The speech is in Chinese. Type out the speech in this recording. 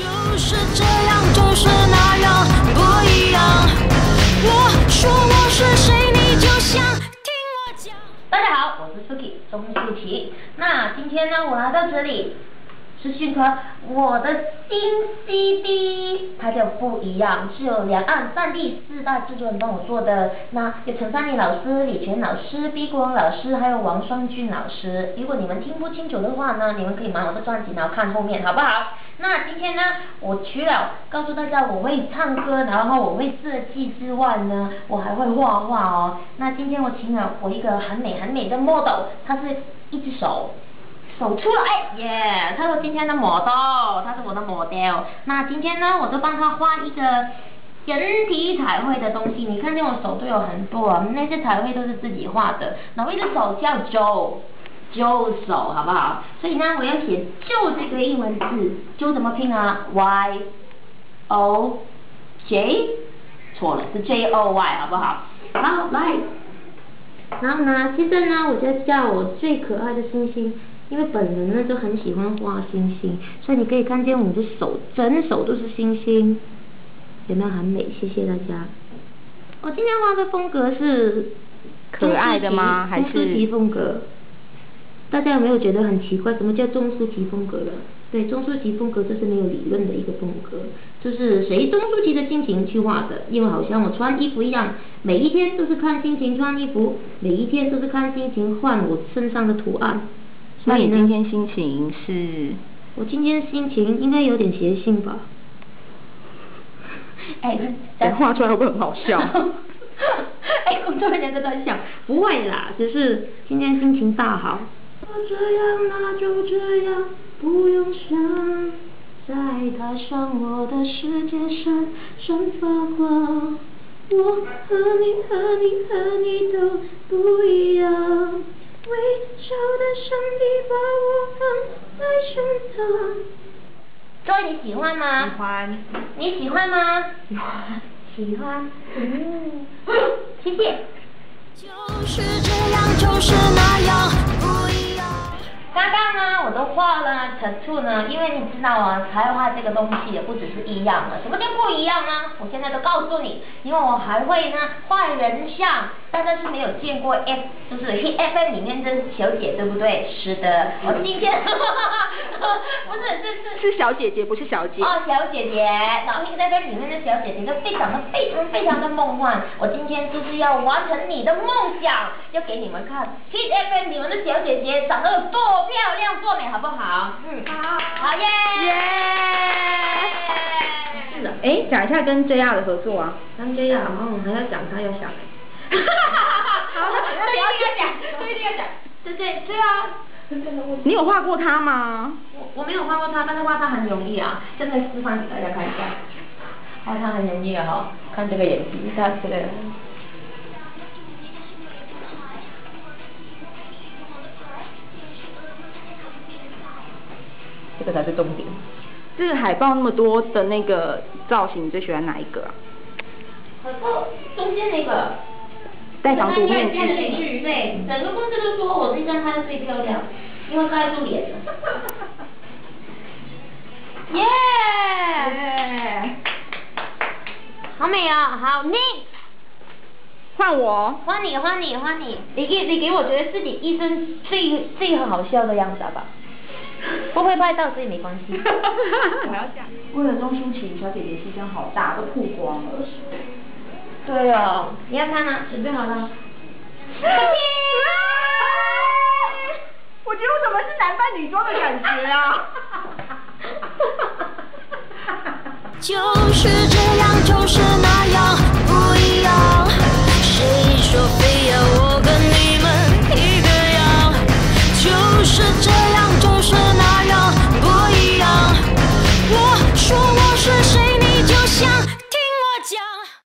就是这样，就是那样，不一样。我说我是谁，你就想听我讲。大家好，我是 Suki 钟舒淇。那今天呢，我来到这里是宣传我的新 CD，它叫不一样，是由两岸三地四大制作人帮我做的。那有陈珊妮老师、李泉老师、毕国荣老师，还有王双俊老师。如果你们听不清楚的话呢，你们可以买我的专辑，然后看后面，好不好？那今天呢，我除了告诉大家我会唱歌，然后我会设计之外呢，我还会画画哦。那今天我请了我一个很美很美的 model，她是一只手。手出来，耶！他是今天的 model，他是我的 model。那今天呢，我就帮他画一个人体彩绘的东西。你看见我手都有很多，那些彩绘都是自己画的。然后一只手叫 Joe，Joe，Joe 手，好不好？所以呢，我要写 Joe 这个英文字，Joe 怎么拼啊？Y O J，错了，是 J O Y，好不好？好，来。然后呢，现在呢，我就叫我最可爱的星星。因为本人呢就很喜欢画星星，所以你可以看见我的手，整手都是星星，有没有很美？谢谢大家。我今天画的风格是可爱的吗？还是风格？大家有没有觉得很奇怪？什么叫钟舒淇风格了？对，钟舒淇风格这是没有理论的一个风格，就是随钟舒淇的心情去画的。因为好像我穿衣服一样，每一天都是看心情穿衣服，每一天都是看心情换我身上的图案。那你今天心情是？我今天心情应该有点邪性吧。哎，等画出来会不会很好笑？哎，工作人员都在想，不会啦，只是今天心情大好。就这样，那就这样，不用想，在踏上我的世界闪闪发光。我和你和你和你都不一样，微笑的上帝把我放在胸膛。各位你喜欢吗？喜欢。你喜欢吗？喜欢。喜欢。嗯，谢谢。就是这样，就是那样，画了 tattoo 呢，因为你知道啊，才华这个东西也不只是一样的，什么叫不一样呢？我现在都告诉你，因为我还会呢画人像，大家是没有见过 F，就是 H F M 里面的小姐，对不对？是的，我今天，不是，小姐姐，不是小姐。哦，小姐姐，然后 F M 里面的小姐姐都非常的非常非常的梦幻，我今天就是要完成你的梦想，要给你们看 H F M 你们的小姐姐长得有多漂亮多美，好不好？嗯，好，好耶！耶！是的，哎，讲一下跟 JR 的合作啊。跟 JR，，然后还要讲，他要想。好，这一定要讲，不一定要讲。对对对啊！你有画过他吗？我我没有画过它，但是画他很容易啊，现在示范给大家看一下。画他很容易啊哈，看这个眼睛，看这个。这个才是重点。这个海报那么多的那个造型，你最喜欢哪一个啊？海报中间那个。戴防毒面面具。具，对，整个公司都说我这张拍的最漂亮，因为盖住脸了。好你换我。换你，换你，换你。你给，你给我觉得自己一生最最好笑的样子，好吧？不会拍到，所以没关系。我要讲。为了钟舒淇小姐姐牺牲好大，都曝光了。对哦，你要看吗？准备好了。我觉得我怎么是男扮女装的感觉啊？就是就是那样不一样。谁说非要我跟你们一个样？就是这样